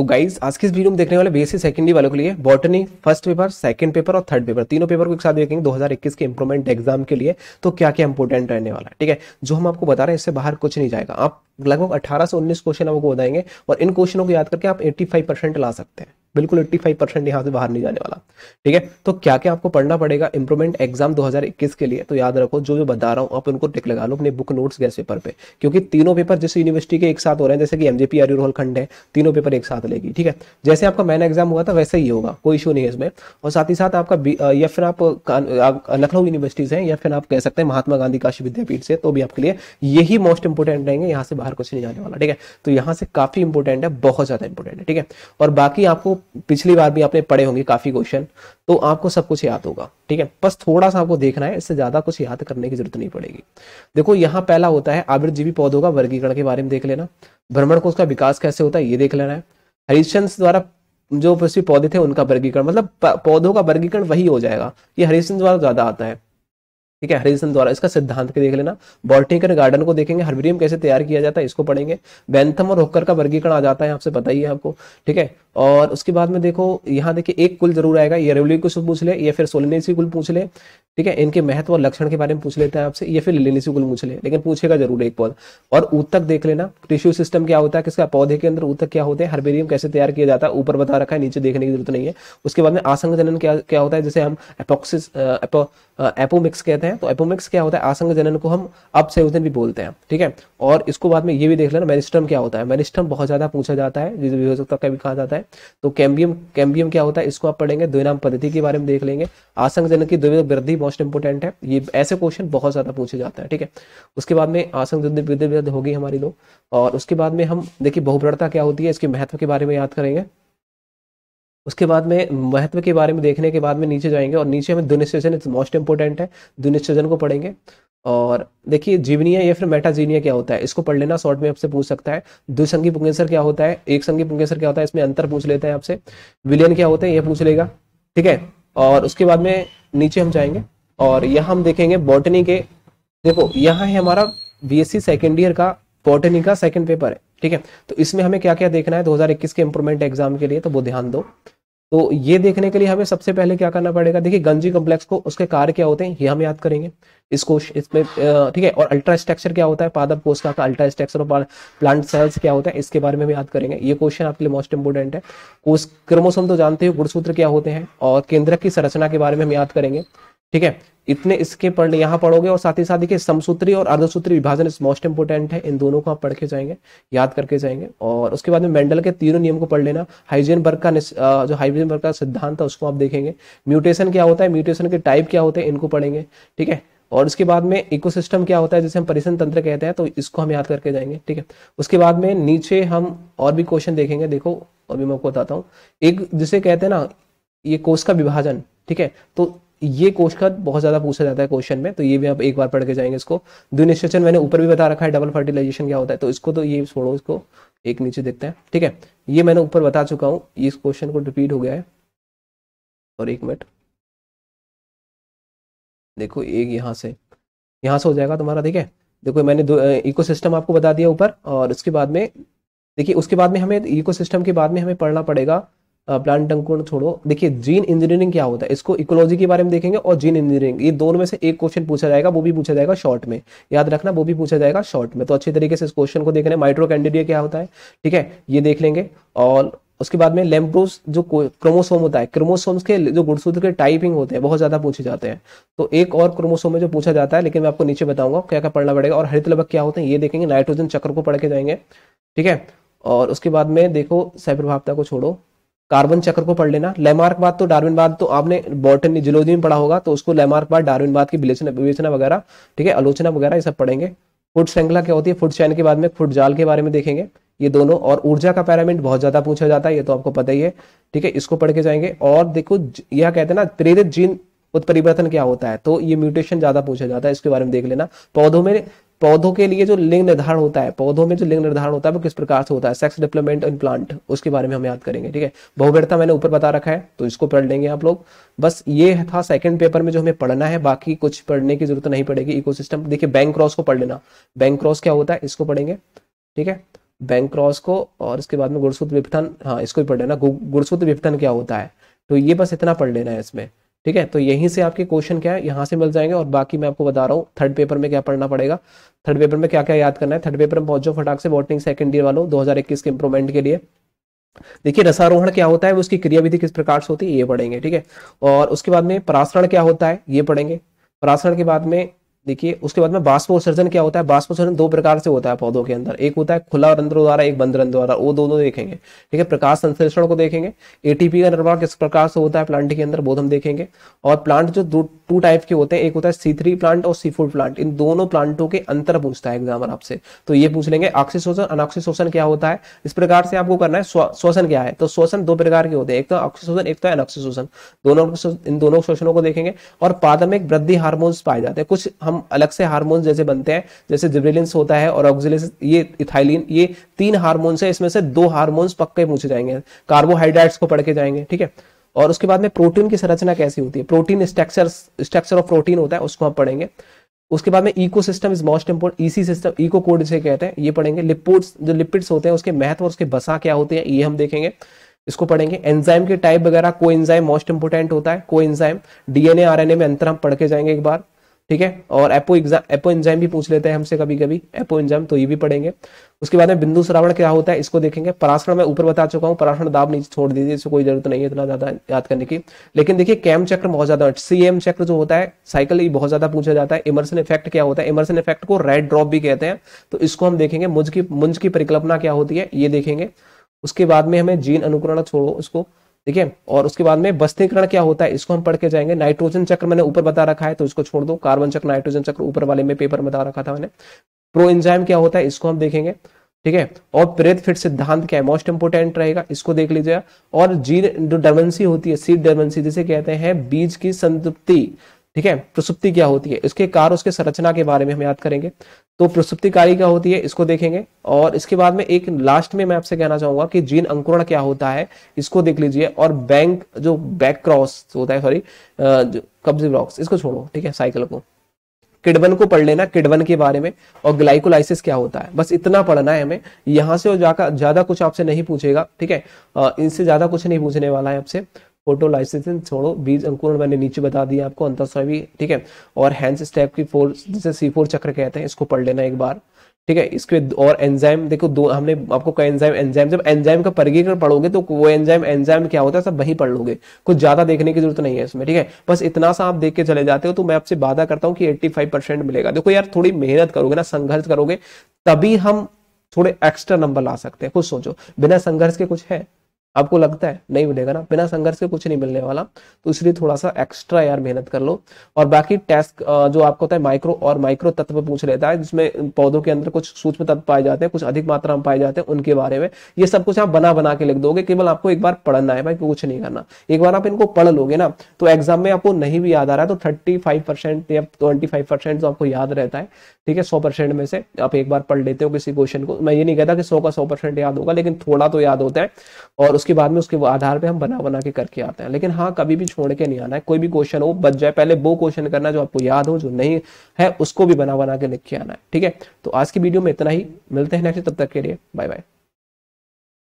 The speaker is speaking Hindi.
तो गाइज़ आज के इस वीडियो में देखने वाले बीएससी सेकेंडरी वालों के लिए botany first paper second paper और थर्ड पेपर तीनों पेपर को एक साथ देखेंगे 2021 के इंप्रूवमेंट एग्ज़ाम के लिए। तो क्या क्या इंपॉर्टेंट रहने वाला है, ठीक है? जो हम आपको बता रहे हैं, इससे बाहर कुछ नहीं जाएगा। आप लगभग 18 से 19 क्वेश्चन आपको बताएँगे और इन क्वेश्चनों को याद करके आप 85 परसेंट ला सकते हैं। बिल्कुल 85 परसेंट यहाँ से बाहर नहीं जाने वाला। ठीक है? तो क्या क्या आपको पढ़ना पड़ेगा? इंप्रूवमेंट एग्ज़ाम 2021 के लिए तो याद रखो, जो जो बता रहा हूँ, आप उनको टिक लगा लो अपने बुक नोट्स गैस पेपर पे। क्योंकि तीनों पेपर जिस यूनिवर्सिटी के एक साथ हो रहे हैं, जैसे कि एमजेपी आर्य रोहल खंड है, तीनों पेपर एक साथ लेगी, ठीक है? जैसे आपका मैन एग्ज़ाम हुआ था, वैसे ही होगा, कोई इशू नहीं है इसमें। और साथ ही साथ आपका या फिर आप लखनऊ यूनिवर्सिटीज हैं, या फिर आप कह सकते हैं महात्मा गांधी काशी विद्यापीठ से तो भी आपके लिए यही मोस्ट इंपोर्टेंट रहेंगे, यहाँ से बाहर कुछ नहीं जाने वाला, ठीक है? तो यहाँ से काफ़ी इंपोर्टेंट है, बहुत ज़्यादा इंपोर्टेंट है, ठीक है? और बाकी आपको पिछली बार भी आपने पढ़े होंगे काफ़ी क्वेश्चन तो आपको सब कुछ याद होगा, ठीक है? बस थोड़ा सा आपको देखना है, इससे ज़्यादा कुछ याद करने की ज़रूरत नहीं पड़ेगी। देखो, यहाँ पहला होता है आवर्तजीवी पौधों का वर्गीकरण के बारे में देख लेना। भ्रमण को उसका विकास कैसे होता है, ये देख लेना है। हरिश्चंद द्वारा जो पृथ्वी पौधे थे, उनका वर्गीकरण मतलब पौधों का वर्गीकरण वही हो जाएगा, ये हरिश्चंद द्वारा ज़्यादा आता है। ठीक है हरिजन द्वारा इसका सिद्धांत देख लेना। बॉटनिकल गार्डन को देखेंगे हर्बेरियम कैसे तैयार किया जाता है, इसको पढ़ेंगे। बैंथम और होकर का वर्गीकरण आ जाता है, आपसे पता ही है आपको, ठीक है। और उसके बाद में देखो, यहाँ देखिए, एक कुल ज़रूर आएगा, ये रेवली को पूछ ले, या फिर सोलिनेसी कुल पूछ ले, ठीक है। इनके महत्व और लक्षण के बारे में पूछ लेते हैं आपसे, या फिर लिलिनेसी कुल पूछ ले, लेकिन पूछेगा ज़रूर एक पौध। और ऊतक देख लेना टिश्यू सिस्टम क्या होता है, किसका, पौधे के अंदर ऊतक क्या होते हैं हर्बेरियम कैसे तैयार किया जाता है, ऊपर बता रखा है, नीचे देखने की ज़रूरत नहीं है। उसके बाद में आसंग जनन क्या क्या होता है, जैसे हम एपोक्सिस एपोमिक्स कहते हैं। तो एपोमिक्स क्या होता है? आसंग जनन को हम अब संयोजन भी बोलते हैं, ठीक है? और इसको बाद में ये भी देख लेना, मेरिस्टम क्या होता है? मेरिस्टम बहुत ज़्यादा पूछा जाता है, जिसे विभोजकता का भी कहा जाता है। तो कैम्बियम कैम्बियम क्या होता है? इसको आप पढ़ेंगे, द्विनाम पद्धति के बारे में देख लेंगे। आसंग जनन की द्विविध वृद्धि मोस्ट इंपोर्टेंट है। ये ऐसे क्वेश्चन बहुत ज़्यादा पूछे जाते हैं, ठीक है? उसके बाद में आसंग वृद्धि होगी हमारी लोग और उसके बाद में हम, देखिए बहुप्रता क्या होती है, इसके महत्व के बारे में याद करेंगे। उसके बाद में, महत्व के बारे में, देखने के बाद में नीचे जाएँगे और नीचे हमें दुनिस्टजन मोस्ट इंपोर्टेंट है। दुनिस्टजन को पढ़ेंगे। और देखिए जीवनीय या फिर मेटाजीनिया क्या होता है? इसको पढ़ लेना, शॉर्ट में आपसे पूछ सकता है। द्विसंगी पुंगेसर क्या होता है? एक संगी पुंगेसर क्या होता है? इसमें अंतर पूछ लेते हैं आपसे। विलियन क्या होते हैं? ये पूछ लेगा। ठीक है? और उसके बाद में नीचे हम जाएँगे। और यहाँ हम देखेंगे बॉटनी के। देखो, यहाँ है हमारा बी बीएससी सेकेंड ईयर का बॉटनी का सेकंड पेपर है, ठीक है? तो इसमें हमें क्या क्या देखना है? 2021 के इंप्रूवमेंट एग्ज़ाम के लिए तो वो ध्यान दो। तो ये देखने के लिए हमें सबसे पहले क्या करना पड़ेगा? देखिए गंजी कम्प्लेक्स को, उसके कार्य क्या होते हैं, ये हम याद करेंगे। इस कोश, इसमें ठीक है? और अल्ट्रा स्ट्रक्चर क्या होता है? पादप कोष का अल्ट्रा स्ट्रक्चर और प्लांट सेल्स क्या होता है, इसके बारे में हम याद करेंगे। ये क्वेश्चन आपके लिए मोस्ट इंपोर्टेंट है। क्रोमोसोम तो जानते हो, गुणसूत्र क्या होते हैं? और केंद्रक की संरचना के बारे में हम याद करेंगे। ठीक है? इतने इसके पढ़ यहाँ पढ़ोगे और साथ ही साथ देखिए समसूत्री और अर्धसूत्री विभाजन इस मोस्ट इंपोर्टेंट है। इन दोनों को आप पढ़ के जाएँगे, याद करके जाएँगे। और उसके बाद में मेंडल के तीनों नियम को पढ़ लेना। हाइजेन वर्ग का जो हाइजेन वर्ग का सिद्धांत है उसको आप देखेंगे। म्यूटेशन क्या होता है? म्यूटेशन के टाइप क्या होते हैं? इनको पढ़ेंगे, ठीक है? और उसके बाद में इकोसिस्टम क्या होता है? जिसे हम परिसन तंत्र कहते हैं तो इसको हम याद करके जाएँगे, ठीक है? उसके बाद में नीचे हम और भी क्वेश्चन देखेंगे। देखो, अभी मैं आपको बताता हूँ। एक जिसे कहते हैं ना, ये कोष का विभाजन, ठीक है? तो ये कोष्ठक बहुत ज़्यादा पूछा जाता है क्वेश्चन में तो ये भी आप एक बार पढ़ के जाएँगे इसको। द्विनिश्चन मैंने ऊपर भी बता रखा है डबल फर्टिलाइजेशन क्या होता है तो इसको तो ये छोड़ो, इसको एक नीचे देखते हैं, ठीक है? ये मैंने ऊपर बता चुका हूँ, इस क्वेश्चन को रिपीट हो गया है। और एक मिनट देखो, एक यहाँ से यहाँ से हो जाएगा तुम्हारा, ठीक है? देखो, मैंने दो इकोसिस्टम आपको बता दिया ऊपर, और उसके बाद में, देखिए, उसके बाद में हमें इकोसिस्टम के बाद में हमें पढ़ना पड़ेगा प्लांट अंकुरण छोड़ो। देखिए जीन इंजीनियरिंग क्या होता है? इसको इकोलॉजी के बारे में देखेंगे और जीन इंजीनियरिंग ये दोनों में से एक क्वेश्चन पूछा जाएगा, वो भी पूछा जाएगा शॉर्ट में। याद रखना, वो भी पूछा जाएगा शॉर्ट में। तो अच्छी तरीके से इस क्वेश्चन को देखना माइट्रो कैंडिडिया क्या होता है? ठीक है, ये देख लेंगे। और उसके बाद में लेम्प्रोस जो क्रोमोसोम होता है क्रोमोसोम्स के जो गुणसूत्र के टाइपिंग होते हैं, बहुत ज़्यादा पूछे जाते हैं। तो एक और क्रोमोसोम में जो पूछा जाता है, लेकिन मैं आपको नीचे बताऊँगा क्या क्या पढ़ना पड़ेगा। और हरित लबक क्या होते हैं, ये देखेंगे। नाइट्रोजन चक्र को पढ़ के जाएँगे। ठीक है, और उसके बाद में देखो सह प्रभावता को छोड़ो। कार्बन चक्र को पढ़ लेना। लेमार्क बाद तो डार्विन बाद तो आपने बॉटनी जिलोजी में पढ़ा होगा तो उसको लेमार्क बाद डार्विन बाद की विवेचना वगैरह, ठीक है, आलोचना वगैरह ये सब पढ़ेंगे। फ़ूड श्रृंखला क्या होती है? फ़ूड चैन के बाद में फ़ूड जाल के बारे में देखेंगे, ये दोनों। और ऊर्जा का पैरामिड बहुत ज़्यादा पूछा जाता है, ये तो आपको पता ही है, ठीक है, इसको पढ़ के जाएँगे। और देखो यह कहते हैं ना, प्रेरित जीन उत्परिवर्तन क्या होता है? तो ये म्यूटेशन ज़्यादा पूछा जाता है, इसके बारे में देख लेना। पौधों में पौधों के लिए जो लिंग निर्धारण होता है, पौधों में जो लिंग निर्धारण होता है, वो किस प्रकार से होता है? सेक्स डेवलपमेंट इन प्लांट उसके बारे में हम याद करेंगे, ठीक है? बहुविधता मैंने ऊपर बता रखा है तो इसको पढ़ लेंगे आप लोग। बस ये था सेकंड पेपर में जो हमें पढ़ना है, बाकी कुछ पढ़ने की ज़रूरत नहीं पड़ेगी इकोसिस्टम देखिए बैंक क्रॉस को पढ़ लेना। बैंक क्रॉस क्या होता है? इसको पढ़ेंगे, ठीक है? बैंक क्रॉस को, और इसके बाद में गुड़सूत्र विपठन हाँ इसको ही पढ़ लेना। गुड़सूत्र विपठन क्या होता है? तो ये बस इतना पढ़ लेना है इसमें। ठीक है? तो यहीं से आपके क्वेश्चन क्या है? यहाँ से मिल जाएँगे और बाकी मैं आपको बता रहा हूँ थर्ड पेपर में क्या पढ़ना पड़ेगा? थर्ड पेपर में क्या क्या याद करना है? थर्ड पेपर में पहुंचो फटाक से वोटिंग सेकंड ईयर वालों 2021 के इंप्रूवमेंट के लिए। देखिए, रसारोहण क्या होता है? उसकी क्रिया विधि किस प्रकार से होती है? ये पढ़ेंगे, ठीक है? और उसके बाद में परासरण क्या होता है? ये पढ़ेंगे। परासरण के बाद में देखिए, उसके बाद में बाष्पोत्सर्जन क्या होता है? बाष्पोत्सर्जन दो प्रकार से होता है पौधों के अंदर। एक होता है खुला रंध्र द्वारा एक बंद रंध्र द्वारा वो दोनों देखेंगे। ठीक है, प्रकाश संश्लेषण को देखेंगे। एटीपी का निर्माण किस प्रकार से होता है? प्लांट के अंदर, वो हम देखेंगे। और प्लांट जो टू टाइप के होते हैं, एक होता है सी थ्री प्लांट और सी फोर प्लांट इन दोनों प्लांटों के अंतर पूछता है एग्जामर आपसे। तो ये पूछ लेंगे ऑक्सी ऑक्सीशोषण अनऑक्सीशोषण क्या होता है? इस प्रकार से आपको करना है श्वसन क्या है? तो श्वसन दो प्रकार के होते हैं। एक तो ऑक्सीशोषण एक तो अनऑक्सीशोषण दोनों, इन दोनों शोषणों को देखेंगे। और पादम में वृद्धि हार्मोन्स पाए जाते हैं। कुछ हम अलग से हार्मोन जैसे बनते हैं, जैसे जिब्रेलिन्स होता है और ऑक्सिलिस, ये इथाइलिन, ये तीन हार्मोन्स है, इसमें से दो हार्मोन्स पक्के पूछे जाएँगे, कार्बोहाइड्रेट्स को पढ़ के जाएँगे, ठीक है? और उसके बाद में प्रोटीन की संरचना कैसी होती है? Protein structure structure of protein होता है, उसको हम पढ़ेंगे। उसके बाद में ecosystem is most important EC system eco code जिसे कहते हैं, ये पढ़ेंगे। लिपिड्स जो लिपिड्स होते हैं, उसके महत्व और उसके बसा क्या होते हैं, ये हम देखेंगे। इसको पढ़ेंगे। एंजाइम के टाइप वगैरह को एंजाइम मोस्ट इंपोर्टेंट होता है को एंजाइम डीएनए आरएनए में अंतर हम पढ़ के जाएँगे एक बार। ठीक है? और एपो एग्ज़ाम एपो एंजाइम भी पूछ लेते हैं हमसे कभी कभी एपो एंजाइम तो ये भी पढ़ेंगे। उसके बाद में बिंदु श्रावण क्या होता है, इसको देखेंगे। पराशरण मैं ऊपर बता चुका हूँ। पराशरण दाब नीचे छोड़ दीजिए, इसको कोई ज़रूरत नहीं है इतना ज़्यादा याद करने की। लेकिन देखिए, कैम चक्र बहुत ज़्यादा सी एम चक्र जो होता है साइकिल बहुत ज़्यादा पूछा जाता है। इमर्सन इफ़ेक्ट क्या होता है? इमर्सन इफ़ेक्ट को रेड ड्रॉप भी कहते हैं। तो इसको हम देखेंगे। मुझ की, मुंज की परिकल्पना क्या होती है, ये देखेंगे। उसके बाद में हमें जीन अनुकरण छोड़ो उसको ठीक है और उसके बाद में बस्तीकरण क्या होता है, इसको हम पढ़ के जाएँगे। नाइट्रोजन चक्र मैंने ऊपर बता रखा है तो इसको छोड़ दो। कार्बन चक्र, नाइट्रोजन चक्र ऊपर वाले में पेपर बता रखा था मैंने। प्रो एंजाइम क्या होता है, इसको हम देखेंगे, ठीक है? और प्रेत फिट सिद्धांत क्या है मोस्ट इंपोर्टेंट रहेगा, इसको देख लीजिए। और जीन जो डरमेंसी होती है सीड डरमेंसी जिसे कहते हैं, बीज की संतुप्ति, ठीक है? प्रसुप्ति क्या होती है, इसके कार उसके संरचना के बारे में हम याद करेंगे। तो प्रसुप्तिकारी क्या होती है, इसको देखेंगे। और इसके बाद में एक लास्ट में मैं आपसे कहना चाहूँगा कि जीन अंकुरण क्या होता है, इसको देख लीजिए। और बैंक जो बैक क्रॉस होता है सॉरी कब्जी ब्लॉक्स इसको छोड़ो, ठीक है साइकिल को। किडवन को पढ़ लेना किडवन के बारे में। और ग्लाइकोलाइसिस क्या होता है? बस इतना पढ़ना है हमें। यहाँ से जाकर ज़्यादा कुछ आपसे नहीं पूछेगा, ठीक है? इनसे ज़्यादा कुछ नहीं पूछने वाला है आपसे। फोटोलाइसिस छोड़ो, बीज अंकुरण मैंने नीचे बता दिया आपको अंतस्वी ठीक है? और हैंस स्टेप की फोर जिसे सी फोर चक्र कहते हैं, इसको पढ़ लेना एक बार, ठीक है? इसके और एंजाइम देखो दो, हमने आपको कहा एंजाइम एंजाइम जब एंजाइम का परिगीकरण पढ़ोगे तो वो एंजाइम एंजाइम क्या होता है, सब वही पढ़ लोगे। कुछ ज़्यादा देखने की ज़रूरत नहीं है इसमें, ठीक है? बस इतना सा आप देख के चले जाते हो तो मैं आपसे वादा करता हूँ कि 85 परसेंट मिलेगा। देखो यार, थोड़ी मेहनत करोगे ना, संघर्ष करोगे, तभी हम थोड़े एक्स्ट्रा नंबर ला सकते हैं। कुछ सोचो, बिना संघर्ष के कुछ है? आपको लगता है, नहीं मिलेगा ना। बिना संघर्ष के कुछ नहीं मिलने वाला। तो इसलिए थोड़ा सा एक्स्ट्रा यार मेहनत कर लो। और बाकी टेस्ट जो आपको होता है माइक्रो और माइक्रो तत्व पूछ लेता है, जिसमें पौधों के अंदर कुछ सूक्ष्म तत्व पाए जाते हैं, कुछ अधिक मात्रा में पाए जाते हैं, उनके बारे में। ये सब कुछ आप बना बना के लिख दोगे। केवल आपको एक बार पढ़ना है भाई, कुछ नहीं करना। एक बार आप इनको पढ़ लोगे ना तो एग्ज़ाम में आपको नहीं भी याद आ रहा है तो थर्टी फाइव परसेंट या ट्वेंटी फाइव परसेंट तो आपको याद रहता है। ठीक है, सौ परसेंट में से आप एक बार पढ़ लेते हो किसी क्वेश्चन को। मैं ये नहीं कहता कि सौ का सौ परसेंट याद होगा, लेकिन थोड़ा तो याद होता है। और उसके बाद में उसके आधार पे हम बना बना के करके आते हैं। लेकिन हाँ कभी भी छोड़ के नहीं आना है। कोई भी क्वेश्चन हो बच जाए। पहले वो क्वेश्चन करना जो आपको याद हो, जो नहीं है, उसको भी बना बना के लिख के आना है। ठीक है? तो आज की वीडियो में इतना ही। मिलते हैं नेक्स्ट तब तक के लिए। Bye bye